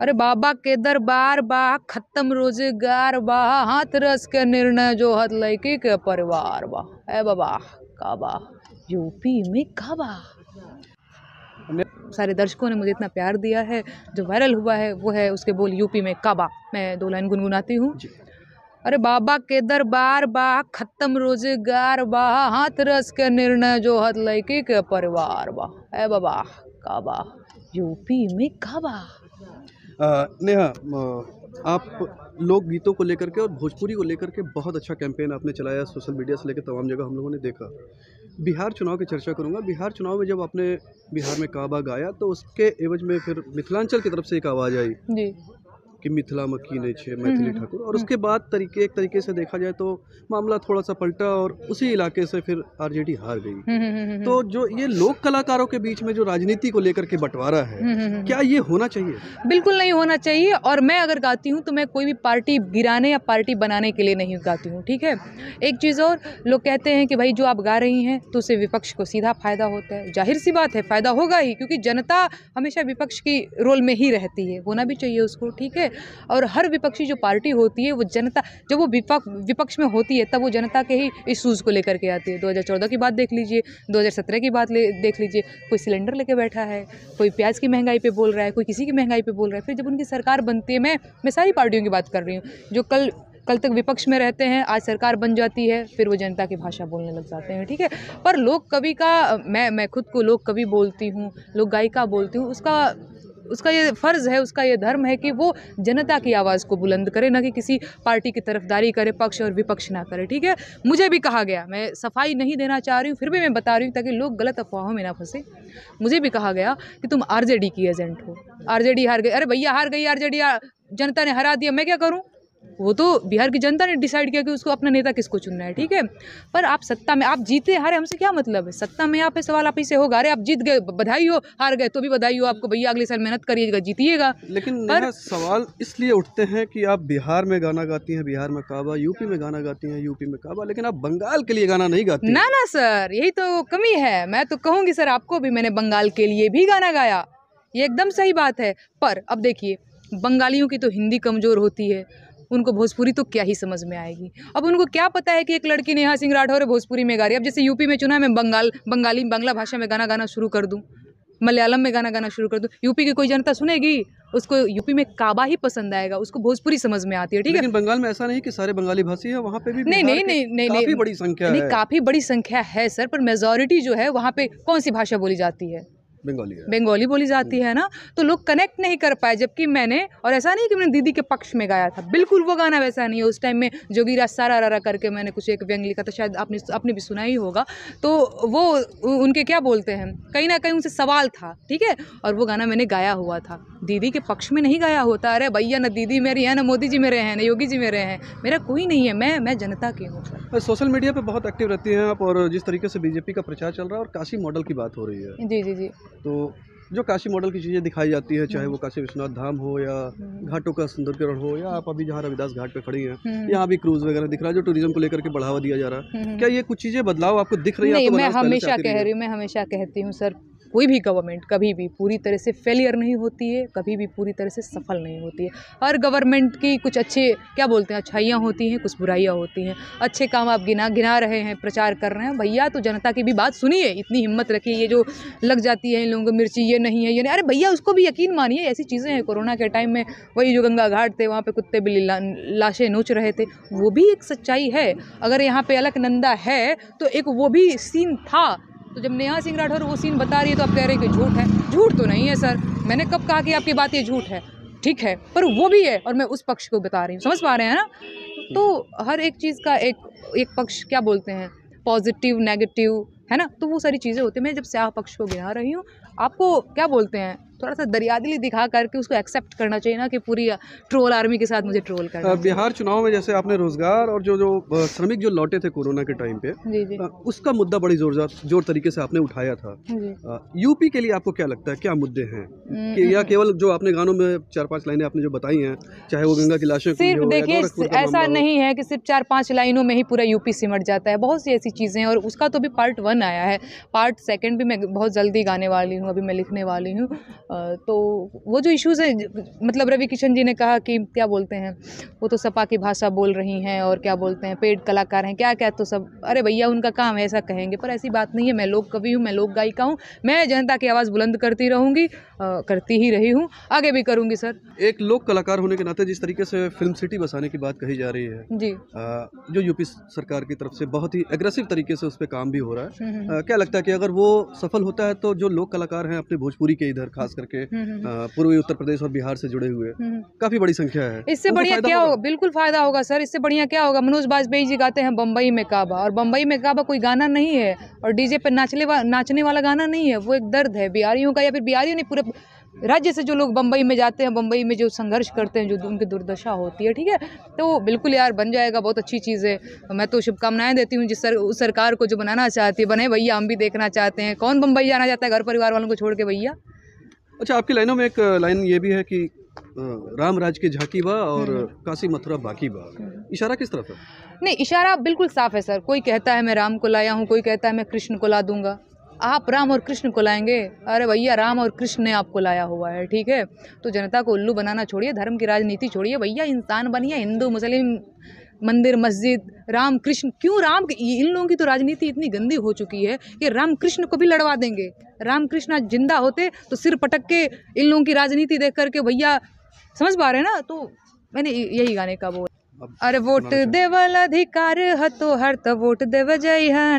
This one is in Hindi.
अरे बाबा के दरबार बा खत्म रोज़गार बा हाथ रस के निर्णय जो हत लड़की के परिवार बा। ए बाबा का बा? यूपी में का बा? सारे दर्शकों ने मुझे इतना प्यार दिया है जो वायरल हुआ है वो है उसके बोल यूपी में काबा मैं दो लाइन गुनगुनाती हूँ। अरे बाबा के दरबार बा खत्म रोज़गार बा हाथ रस के निर्णय जो हत लड़की के परिवार बा। ए बाबा का बा? यूपी में का बा? अ, नेहा आप लोक गीतों को लेकर के और भोजपुरी को लेकर के बहुत अच्छा कैंपेन आपने चलाया सोशल मीडिया से लेकर तमाम जगह हम लोगों ने देखा। बिहार चुनाव की चर्चा करूँगा। बिहार चुनाव में जब आपने बिहार में काबा गाया तो उसके एवज में फिर मिथिलांचल की तरफ़ से एक आवाज़ आई। कि मिथिला में की नहीं छे मैथिली ठाकुर। और उसके बाद तरीके एक तरीके से देखा जाए तो मामला थोड़ा सा पलटा और उसी इलाके से फिर आरजेडी हार गई। हम्म, हम्म, हम्म, तो जो ये लोक कलाकारों के बीच में जो राजनीति को लेकर के बंटवारा है हम्म, हम्म, हम्म। क्या ये होना चाहिए? बिल्कुल नहीं होना चाहिए और मैं अगर गाती हूँ तो मैं कोई भी पार्टी गिराने या पार्टी बनाने के लिए नहीं गाती हूँ ठीक है? एक चीज़ और लोग कहते हैं कि भाई जो आप गा रही हैं तो उसे विपक्ष को सीधा फ़ायदा होता है। ज़ाहिर सी बात है फ़ायदा होगा ही क्योंकि जनता हमेशा विपक्ष की रोल में ही रहती है होना भी चाहिए उसको ठीक है? और हर विपक्षी जो पार्टी होती है, वो जनता, जब वो विपक्ष में होती है, तब वो जनता के ही इशूज़ को लेकर के आती है। 2014 की बात देख लीजिए 2017 की बात देख लीजिए, कोई सिलेंडर लेके बैठा है, कोई प्याज की महँगाई पे बोल रहा है, कोई किसी की महँगाई पे बोल रहा है, फिर जब उनकी सरकार बनती है, मैं मैं सारी पार्टियों की बात कर रही हूँ, जो कल कल तक विपक्ष में रहते हैं, आज सरकार बन जाती है, फिर वो जनता की भाषा बोलने लग जाते हैं, ठीक है? पर लोक कवि का, मैं मैं खुद को लोक कवि बोलती हूँ लोक गायिका बोलती हूँ, उसका उसका ये फ़र्ज़ है, उसका ये धर्म है कि वो जनता की आवाज़ को बुलंद करे, ना कि किसी पार्टी की तरफदारी करे, पक्ष और विपक्ष ना करे, ठीक है? मुझे भी कहा गया, मैं सफ़ाई नहीं देना चाह रही हूँ, फिर भी मैं बता रही हूँ ताकि लोग गलत अफवाहों में ना फंसे। मुझे भी कहा गया कि तुम आरजेडी की एजेंट हो। आरजेडी हार गई, अरे भैया हार गई, आरजेडी जनता ने हरा दिया, मैं क्या करूँ? वो तो बिहार की जनता ने डिसाइड किया कि उसको अपना नेता किसको चुनना है ठीक है? पर आप सत्ता में आप जीते हारे हमसे क्या मतलब है? सत्ता में आप सवाल आप ही से होगा अरे आप जीत गए बधाई हो हार गए तो भी बधाई हो आपको भैया अगले साल मेहनत करिएगा जीतिएगा। लेकिन पर- सवाल इसलिए उठते हैं कि आप बिहार में गाना गाती हैं बिहार में काबा यूपी में गाना गाती हैं यूपी में काबा लेकिन आप बंगाल के लिए गाना नहीं गाती। ना ना सर यही तो कमी है। मैं तो कहूँगी सर आपको भी मैंने बंगाल के लिए भी गाना गाया। ये एकदम सही बात है। पर अब देखिए बंगालियों की तो हिंदी कमज़ोर होती है। उनको भोजपुरी तो क्या ही समझ में आएगी। अब उनको क्या पता है कि एक लड़की नेहा सिंह राठौर है भोजपुरी में गा रही है अब जैसे यूपी में चुना है मैं बंगाल बंगाली बांग्ला भाषा में गाना गाना शुरू कर दूँ मलयालम में गाना गाना शुरू कर दूँ। यूपी की कोई जनता सुनेगी? उसको यूपी में काबा ही पसंद आएगा उसको भोजपुरी समझ में आती है ठीक है? लेकिन बंगाल में ऐसा नहीं कि सारे बंगाली भाषी है वहाँ पे भी नहीं नहीं नहीं नहीं काफ़ी बड़ी संख्या नहीं है। काफ़ी बड़ी संख्या है सर पर मेजोरिटी जो है वहाँ पे कौन सी भाषा बोली जाती है? बंगाली बंगाली बोली जाती है ना तो लोग कनेक्ट नहीं कर पाए जबकि मैंने और ऐसा नहीं कि मैंने दीदी के पक्ष में गाया था। बिल्कुल वो गाना वैसा नहीं है। उस टाइम में जोगीरा सारा रारा करके मैंने कुछ एक व्यंग लिखा था शायद आपने आपने भी सुना ही होगा। तो वो उनके क्या बोलते हैं? कहीं ना कहीं उनसे सवाल था ठीक है? और वो गाना मैंने गाया हुआ था। दीदी के पक्ष में नहीं गाया होता। अरे भैया ना दीदी मेरी है ना मोदी जी मेरे हैं न योगी जी मेरे हैं। मेरा कोई नहीं है मैं मैं जनता की हूँ। सोशल मीडिया पर बहुत एक्टिव रहती हैं आप और जिस तरीके से बीजेपी का प्रचार चल रहा है और काशी मॉडल की बात हो रही है। जी जी जी। तो जो काशी मॉडल की चीज़ें दिखाई जाती है चाहे वो काशी विश्वनाथ धाम हो या घाटों का सुंदरकरण हो या आप अभी जहाँ रविदास घाट पे खड़ी हैं हम्म। यहाँ भी क्रूज वगैरह दिख रहा है जो टूरिज़्म को लेकर के बढ़ावा दिया जा रहा है। क्या ये कुछ चीज़ें बदलाव आपको दिख रही है? मैं हमेशा कह रही हूँ मैं हमेशा कहती हूँ सर कोई भी गवर्नमेंट कभी भी पूरी तरह से फेलियर नहीं होती है, कभी भी पूरी तरह से सफल नहीं होती है। हर गवर्नमेंट की कुछ अच्छे, क्या बोलते हैं, अच्छाइयाँ होती हैं, कुछ बुराइयाँ होती हैं। अच्छे काम आप गिना गिना रहे हैं, प्रचार कर रहे हैं, भैया तो जनता की भी बात सुनिए, इतनी हिम्मत रखिए, ये जो लग जाती है इन लोगों को, मिर्ची ये नहीं है, ये नहीं। अरे भैया उसको भी यकीन मानिए, ऐसी चीज़ें हैं, कोरोना के टाइम में वही जो गंगा घाट थे, वहाँ पर कुत्ते बिल्ली लाशें नोच रहे थे, वो भी एक सच्चाई है। अगर यहाँ पे अलकनंदा है तो एक वो भी सीन था तो जब नेहा सिंह राठौर वो सीन बता रही है तो आप कह रहे हैं कि झूठ है। झूठ तो नहीं है सर मैंने कब कहा कि आपकी बात ये झूठ है? ठीक है, पर वो भी है और मैं उस पक्ष को बता रही हूँ। समझ पा रहे हैं ना? तो हर एक चीज़ का एक एक पक्ष, क्या बोलते हैं पॉजिटिव नेगेटिव है ना? तो वो सारी चीज़ें होती हैं। मैं जब स्याह पक्ष को गिना रही हूँ, आपको क्या बोलते हैं? थोड़ा सा दरियादिली दिखा करके उसको एक्सेप्ट करना चाहिए ना कि पूरी ट्रोल आर्मी के साथ मुझे ट्रोल करना बिहार चुनाव में जैसे आपने रोज़गार और जो जो श्रमिक जो लौटे थे कोरोना के टाइम पे जी जी। उसका मुद्दा बड़ी ज़ोर ज़ोर तरीके से आपने उठाया था। यूपी के लिए आपको क्या लगता है क्या मुद्दे हैं? हम्म, कि या केवल जो आपने गानों में चार पाँच लाइनें आपने जो बताई हैं चाहे वो गंगा की लाशें सिर्फ़ देखिए ऐसा नहीं है कि सिर्फ़ चार पाँच लाइनों में ही पूरा यूपी सिमट जाता है। बहुत सी ऐसी चीज़ें हैं और उसका तो भी पार्ट वन आया है। पार्ट सेकंड भी मैं बहुत जल्दी गाने वाली हूँ अभी मैं लिखने वाली हूँ। तो वो जो इश्यूज़ है मतलब रवि किशन जी ने कहा कि क्या बोलते हैं वो तो सपा की भाषा बोल रही हैं और क्या बोलते हैं पेड कलाकार हैं क्या क्या तो सब अरे भैया उनका काम है ऐसा कहेंगे पर ऐसी बात नहीं है मैं लोक कवि हूँ मैं लोक गायिका हूँ मैं जनता की आवाज़ बुलंद करती रहूँगी करती ही रही हूँ आगे भी करूँगी सर। एक लोक कलाकार होने के नाते जिस तरीके से फ़िल्म सिटी बसाने की बात कही जा रही है जी। आ, जो यूपी सरकार की तरफ़ से बहुत ही एग्रेसिव तरीके से उस पर काम भी हो रहा है हम्म, हम्म, आ, क्या लगता है कि अगर वो सफल होता है तो जो लोक कलाकार हैं अपने भोजपुरी के इधर खास करके हम्म, हम्म, आ, पूर्वी उत्तर प्रदेश और बिहार से जुड़े हुए। हम्म। काफ़ी बड़ी संख्या है। इससे बढ़िया क्या होगा? बिल्कुल फ़ायदा होगा सर। इससे बढ़िया क्या होगा? मनोज बाजपेयी जी गाते हैं बम्बई में काबा और बम्बई में काबा कोई गाना नहीं है और डीजे पे नाचने वा, नाचने वाला गाना नहीं है वो एक दर्द है। बिहारियों का या फिर बिहारियों ने पूरे राज्य से जो लोग बम्बई में जाते हैं बम्बई में जो संघर्ष करते हैं जो उनकी दुर्दशा होती है ठीक है? तो बिल्कुल यार बन जाएगा बहुत अच्छी चीज़ है। मैं तो शुभकामनाएँ देती हूँ जिस सर उस सरकार को जो बनाना चाहती है बने भैया हम भी देखना चाहते हैं। कौन बम्बई जाना चाहता है? घर परिवार वालों को छोड़ के भैया? अच्छा आपकी लाइनों में एक लाइन ये भी है कि राम राज की झांकी बा और काशी मथुरा बाकी बा। इशारा किस तरफ़ है? नहीं इशारा बिल्कुल साफ़ है सर। कोई कहता है मैं राम को लाया हूँ कोई कहता है मैं कृष्ण को ला दूँगा। आप राम और कृष्ण को लाएँगे? अरे भैया राम और कृष्ण ने आपको लाया हुआ है ठीक है? तो जनता को उल्लू बनाना छोड़िए धर्म की राजनीति छोड़िए। भैया इंसान बनिए हिंदू मुस्लिम मंदिर मस्जिद राम कृष्ण क्यों राम इन लोगों की तो राजनीति इतनी गंदी हो चुकी है कि राम कृष्ण को भी लड़वा देंगे। राम कृष्ण ज़िंदा होते तो सिर पटक के इन लोगों की राजनीति देख करके भैया समझ पा रहे हैं ना? तो मैंने यही गाने का बोल अरे वोट देवल अधिकार ह तो हर तो वोट देव जय है